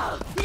Oh!